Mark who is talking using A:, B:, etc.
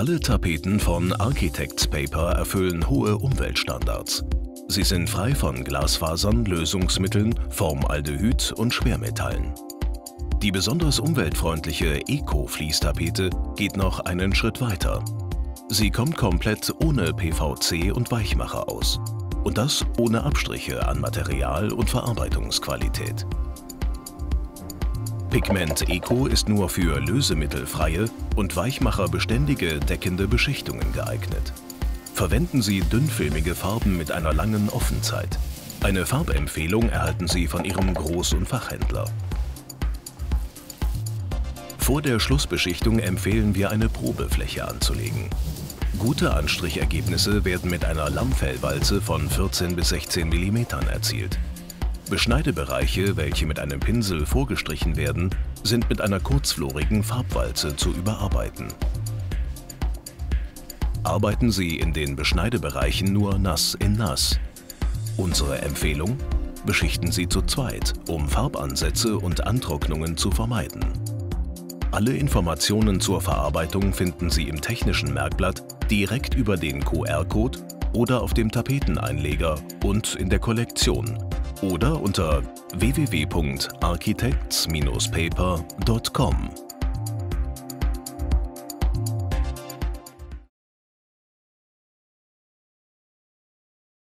A: Alle Tapeten von Architects Paper erfüllen hohe Umweltstandards. Sie sind frei von Glasfasern, Lösungsmitteln, Formaldehyd und Schwermetallen. Die besonders umweltfreundliche Eco-Fließtapete geht noch einen Schritt weiter. Sie kommt komplett ohne PVC und Weichmacher aus. Und das ohne Abstriche an Material und Verarbeitungsqualität. Pigment Eco ist nur für lösemittelfreie und weichmacherbeständige deckende Beschichtungen geeignet. Verwenden Sie dünnfilmige Farben mit einer langen Offenzeit. Eine Farbempfehlung erhalten Sie von Ihrem Groß- und Fachhändler. Vor der Schlussbeschichtung empfehlen wir eine Probefläche anzulegen. Gute Anstrichergebnisse werden mit einer Lammfellwalze von 14 bis 16 mm erzielt. Beschneidebereiche, welche mit einem Pinsel vorgestrichen werden, sind mit einer kurzflorigen Farbwalze zu überarbeiten. Arbeiten Sie in den Beschneidebereichen nur nass in nass. Unsere Empfehlung? Beschichten Sie zu zweit, um Farbansätze und Antrocknungen zu vermeiden. Alle Informationen zur Verarbeitung finden Sie im technischen Merkblatt direkt über den QR-Code oder auf dem Tapeteneinleger und in der Kollektion oder unter www.architects-paper.com.